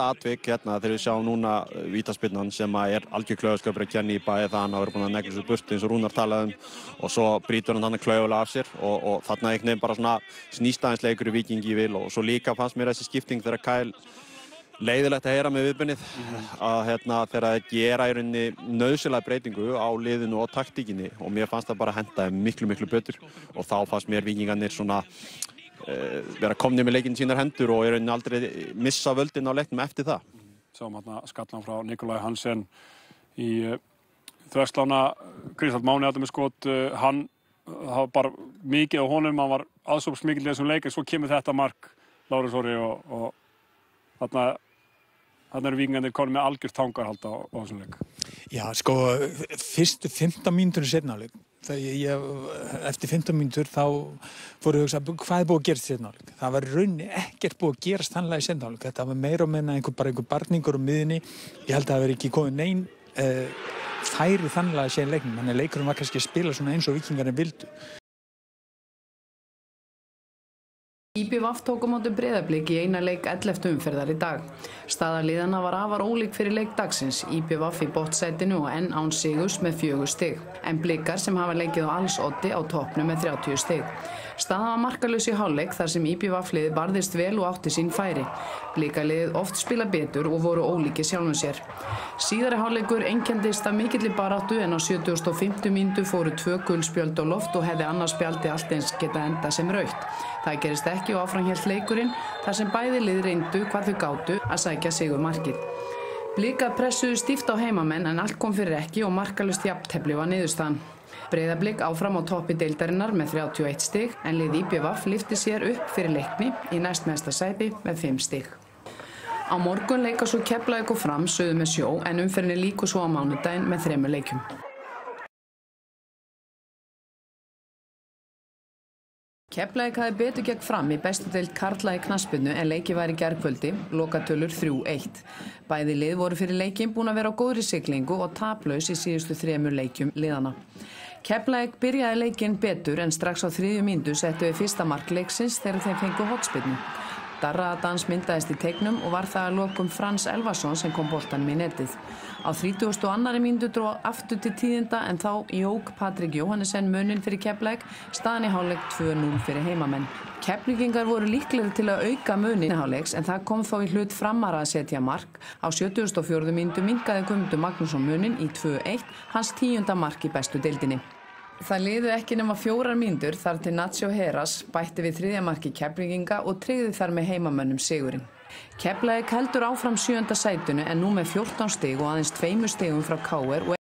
þetta atvik hérna þegar við sjáum núna vítaspinnan sem að er algjör klauðsköpur að kenna í bæði það hann hafa búin að negla svo burti eins og Rúnar talaði um. Og svo brítur hann þannig klauðulega af sér og, og þarna einhvern veginn bara svona snýstæðinsleikur í vikingi vil og svo líka fannst mér þessi skipting þegar Kæl leiðilegt að heyra með viðbennið að hérna, þegar það gera í rauninni nöðsilega breytingu á liðinu og taktíkinni. Og mér fannst það bara henda miklu miklu betur. Og þá fannst mér vikingarnir svona vera komnið með leikinn sínar hendur og í rauninni aldrei missa völdin á leiknum eftir það. Sáum hérna skallan frá Nikolaj Hansen í uh, þverslána Kristall Máni átta með skot uh, hann það var bara mikið á honum hann var aðsóps mikið í þessum leik en svo kemur þetta mark Lárus Óri og, og þarna Þannig eru vikingarnir konið með algjört tangarhald á, á þessum leik. Já, sko, fyrstu 15 mínútur í setnáleik, eftir 15 mínútur þá fóru við að hugsa hvað er búið að gerast í setnáleik. Það var raunni ekkert búið að gerast þannlega í setnáleik. Þetta var meira og meina einhver, bara einhver barningur á miðinni. Ég held að það veri ekki komið neyn uh, færi þannlega að segja leiknum. Að leikurinn var kannski að spila svona eins og vikingarnir vildu. IBVF tók á móti breyðablík í eina leik 11. umferðar í dag. Staðarliðana var afar ólík fyrir leik dagsins, IBVF í bottsætinu og enn án sigus með fjögur stig. En blikar sem hafa leikið á alls otti á toppnu með 30 stig. Staðan var markalus í hálfleik þar sem IBVF-lið barðist vel og átti sín færi. Blíkalið oft spila betur og voru ólíki sjálfum sér. Síðari hálfleikur einkendist af mikillir baráttu en á 75. mínútu fóru tvö guldspjöld á loft og hefði annars spjaldi allt eins geta enda sem raut. Það gerist ekki og áframhjálp leikurinn þar sem bæði lið reyndu hvað þau gáttu að sækja sigur markið. Blíkað pressuðu stíft á heimamenn en allt kom fyrir ekki og markalust jafntefli var niðurstaðan. Breiðablík áfram á toppi deildarinnar með 31 stig en lið IBVF lifti sér upp fyrir leikni í næstmesta sæti með 5 stig. Á morgun leika svo Keflavík og Fram sögðu með sjó en umferðinni líku svo á mánudaginn með þremur leikum. Keflavík hafi betur gegn Fram í bestu deild Karla í knaspinu en leiki var í gerðkvöldi, lokatölur 3-1. Bæði lið voru fyrir leikin búin að vera á góðri siglingu og taplaus í síðustu þremur leikjum liðana. Keflavík byrjaði leikin betur en strax á þriðju míndu settu við fyrsta mark leiksins þegar þeim fengu hotspinnu. Darraðadans myndaðist í tegnum og var það að lokum Frans Elvason sem kom boltanum í netið. Á 32. mínútu dró aftur til tíðinda en þá jók Patrik Jóhannesson munin fyrir Keflæk, staðan í hálfleik 2-0 fyrir heimamenn. Keflingingar voru líklegri til að auka munin í hálfleiks en það kom þó í hlut framara að setja mark. Á 74. mínútu mingaði Guðmundur Magnússon munin í 2-1, hans tíunda mark í bestu deildinni. Það liðu ekki nema fjórar mínútur þar til Nacho Heras bætti við þriðja marki Keflinginga og tryggði þar með heimamönnum sigurinn. Keflavík heldur áfram sjönda sætunu en nú með 14 stig og aðeins tveimu stigum frá K.R.